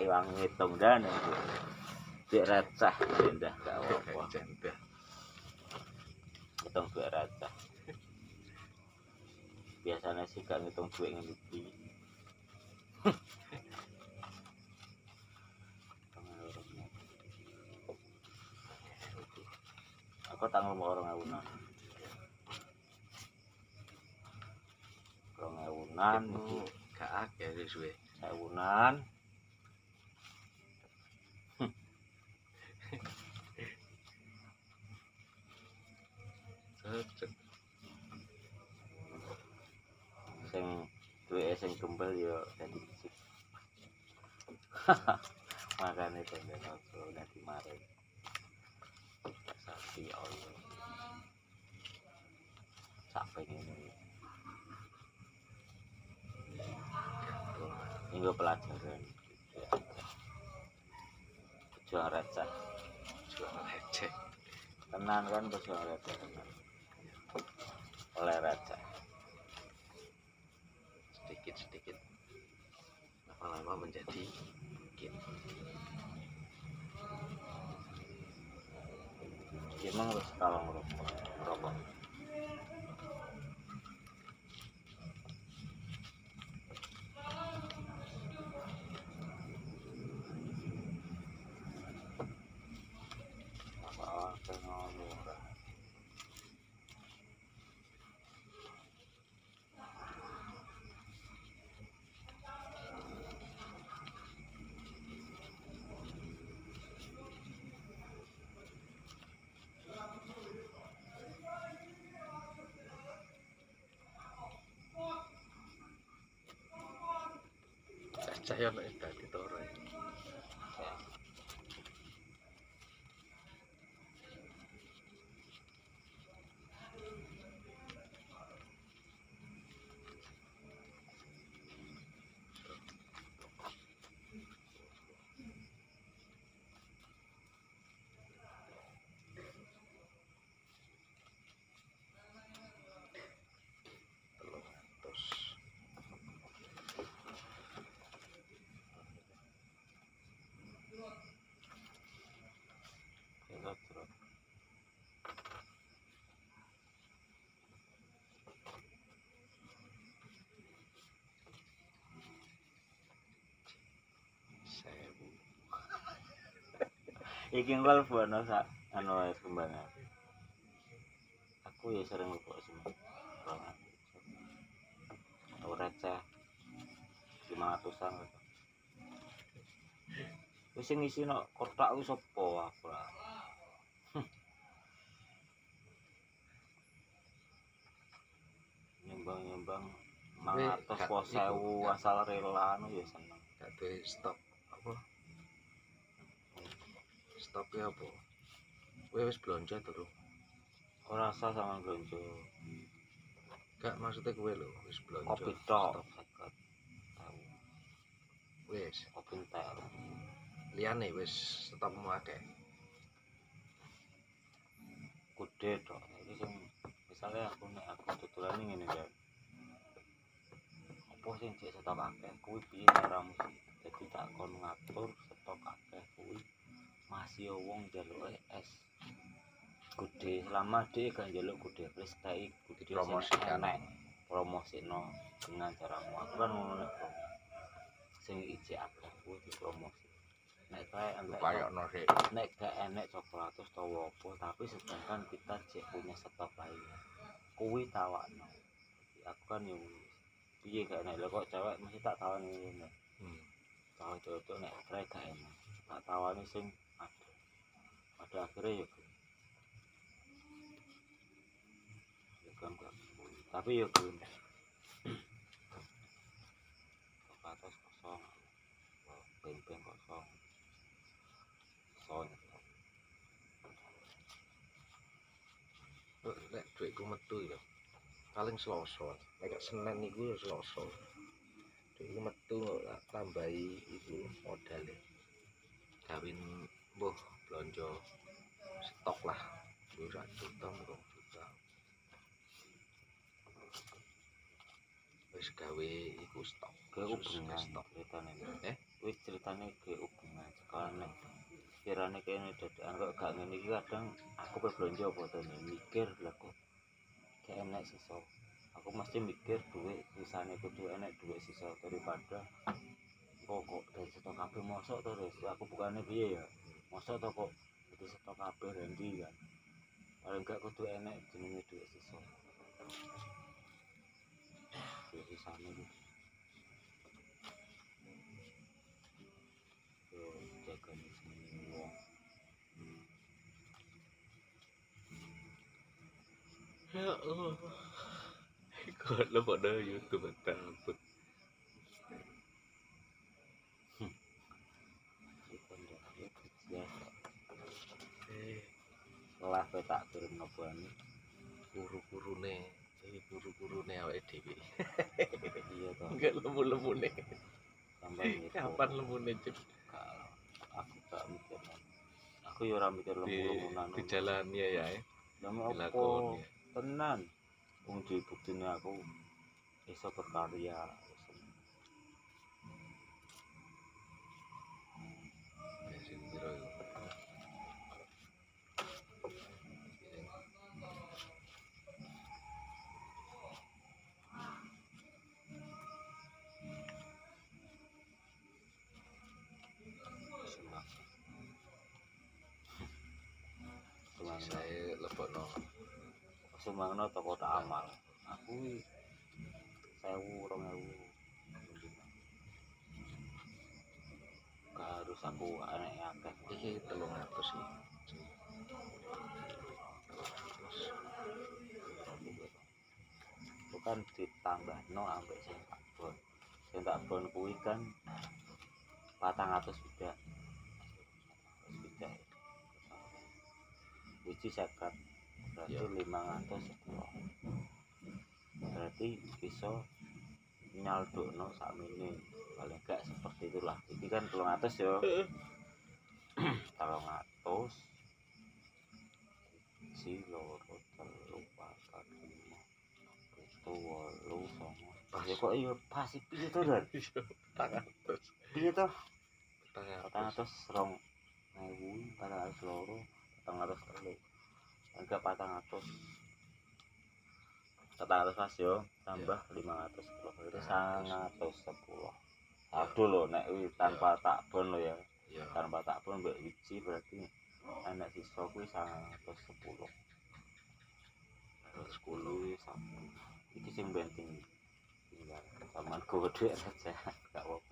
iwang ngitung dan duit receh pindah gak apa Janda. ngitung duit receh biasanya sih gak ngitung duit ngendi aku tak ngomong orang awunan orang awunan iki gak akeh wis suwe. sewunan makane tenda nopo dadi mare sapi Allah sak pengen Minggu pelajaran Pejuang receh Jual receh. Tenan kan pejuang receh Oleh receh Sedikit-sedikit. Lama-lama menjadi kin. Gimana harus kalau تحية الله Iki ngol buana sak anu ae kembangan. Aku ya sering lupa semua. Banget. Aku receh. Lima ratusan gitu. Wis sing isi no kotak wis apa aku lah. Nyumbang-nyumbang mangatus gak- po iku, sewu asal rela anu ya seneng. Gak duwe stok apa? Stoknya apa? Kowe wis belanja terus. Ora rasa sama blonjo. Gak maksudnya kowe lho wis belanja. Kopi tok seket. Tahu. Wis, Kopi entek. liyane wis stokmu akeh. gede tok iki sing misalnya aku nek aku tutulan ngene ya apa sing cek stok akeh kuwi piye caramu sih dadi tak kon ngatur masih wong jaluke es gede selama dia gak jaluk gede plus tai gede sing Dipromosikan. enek promosino dengan caramu aku kan ngono nek promo. sing ijek akeh kuwi dipromosi. Nek kae entek Lupayokno sik. nek gak enek coklat terus tawa apa tapi sedangkan kita cek punya stok lain. Kuwi tawakno. Aku kan yang piye gak enek? Lho kok cewek mesti tak tawani ngene. Hmm. tahu cocok nek akhirnya gak enak tak tawani sing ada pada akhirnya ya gelem. ya kan gak tapi ya gelem coklat kosong beng-beng kosong Lho, Nek duitku metu ya. Paling Selasa. Nek gak Senin niku ya Selasa. Duitku metu tambahi iku modale. Kawin mbuh belanja stok lah. Sak juta mung juta. Wis gawe iku stok. Kayak bengan stok. ceritanya Eh? kuwi ceritane ge hubungan sekarang kirane kene dadakan kok gak ngene iki kadang aku pe blonjo apa to mikir lah kok gak enek sisa aku mesti mikir duit sisane kudu enek duit sisa daripada kok kok dari stok kabeh mosok to aku bukannya piye ya mosok to kok jadi stok kabeh rendi kan paling gak kudu enek jenenge duit sisa duit sisane iki yo jaga sini wong Ya Allah. Kok lo pada YouTube takut. lah kowe tak turun ngobani kuru-kurune iki kuru-kurune awake dhewe. Iya to enggak lemu-lemune. Kapan lemune cuk? Kalau aku tak mikir aku yo ora mikir lemu-lemunan di jalan ya ya. Lamun aku tenan. Wong di buktine aku iso berkarya. Saya lebokno. semangno toko tak amal. Aku rong ewu. Gak harus aku aneh akeh. Iki 300 iki. itu kan ditambah no ambek sing tak bon. Sing tak bon kuwi kan patang atus biji sekat berarti Ya. lima ratus. Sepuluh berarti bisa nyaldukno sakmene. Paling gak seperti itulah. Ini kan telung atus yo. Telung atus. Si loro telu papat lima pitu wolu songo. Pas. ya kok iya pas iki piye to dan Tangan piye to? Tangan atus. Rong ewu atus loro patang atus telu enggak patang atus patang atus mas yo. Tambah lima ratus sepuluh. Itu sangat atus sepuluh aduh lo nek wi tanpa tak bon lo ya. Ya. tanpa tak bon mbak wiji berarti enak sisa kuwi sangat atus sepuluh. Kuwi sama iki sing benting tinggal sama gue duit aja. Gak apa-apa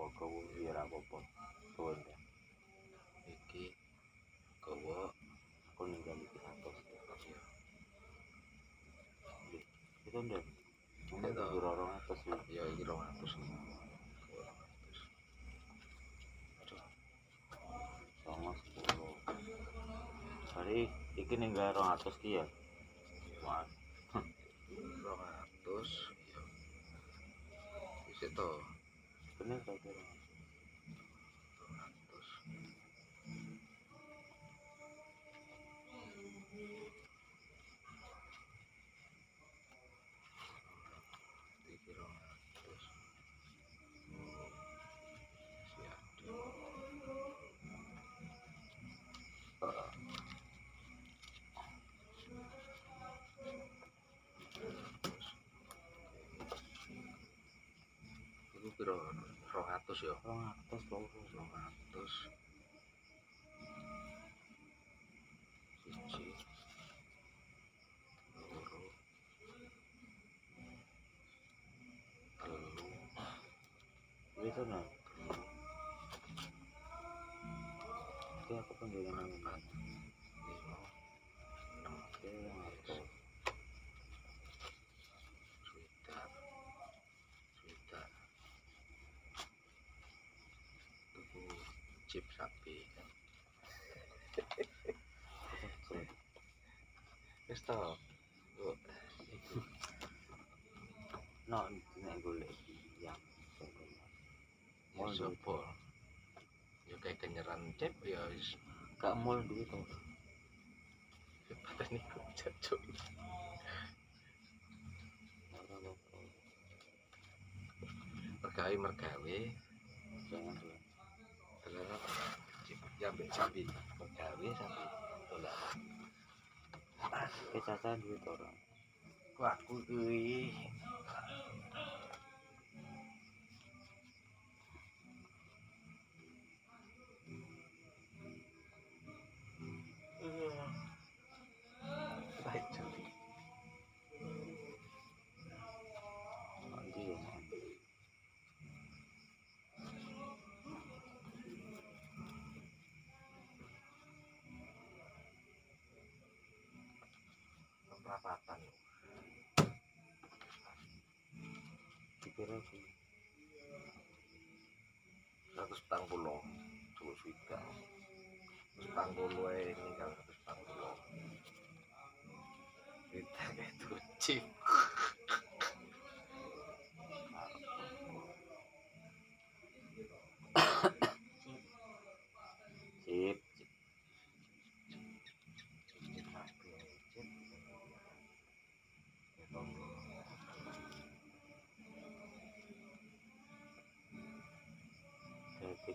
orang atas ki ya. Wah, 200 ya. Wis to bener kira. 200. Piro? 200 ya. Orang atas loro. 200 siji loro telu nah. telu Iki aku penjualan papat ini. esta no ne gole ya mau po yo kayak kenyeran cep ya is gak mul duit tuh patah nih jancuk. cuy mergawe mergawe jangan dulu terlalu cip ya ambil sapi mergawe sapi tolak kecacatan duit orang wah kuih 150 150 150 150 150 150 150 150 150 150 150 150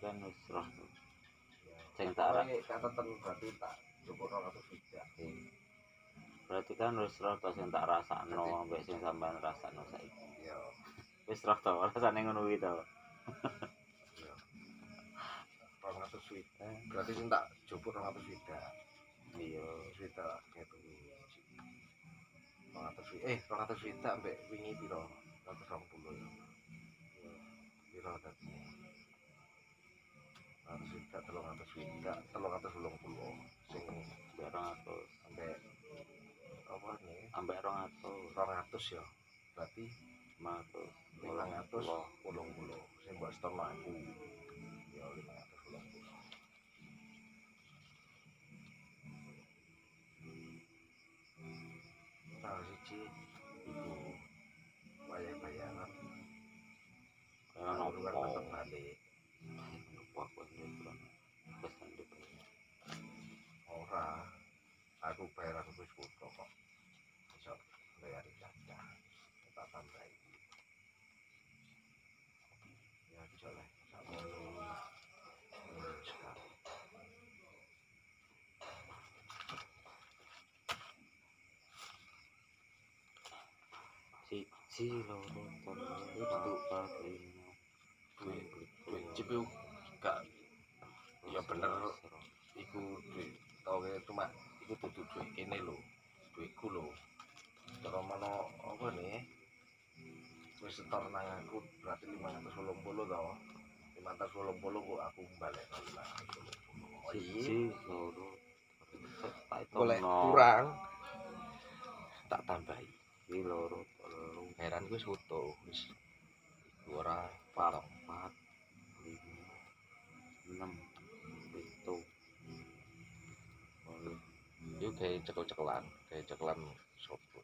kan wis roh tuh. Ya. Sing tak ra- ten berarti tak cukup atau tidak. Berarti kan wis roh to sing tak rasakno ambek sing sampean rasakno saiki. Ya. Wis roh to rasane ngono kuwi to. ya. Atau sudah. Berarti sing tak orang atau tidak. Iya. Sudah gitu. Orang atau sudah. Eh, orang atau sudah ambek wingi piro? 120 ya. Ya. Piro tadi? Ratus sudah, telung atus sudah, telung atus belum puluh. Sing Ambek 200. ambek apa nih? 200. Rong atus ya. Berarti 500. limang atus 50. pulung puluh. Sing mbok setorno aku. Ya limang Siji loro telu Itu. papat lima. Duit duit chip itu gak Ya bener. iku duit tau kaya cuma iku dudu duit kene lho. Duitku lho. Cara mana apa nih? Wis setor nang aku berarti 580 to. 580 kok aku balik 580. Oh iya. Siji loro. Boleh kurang tak tambahi. Siji loro telu heran gue soto wis dua par empat lima enam itu itu kayak cekel-cekelan kayak cekelan soto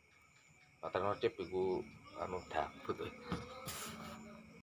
Paterno chip iku anu dapet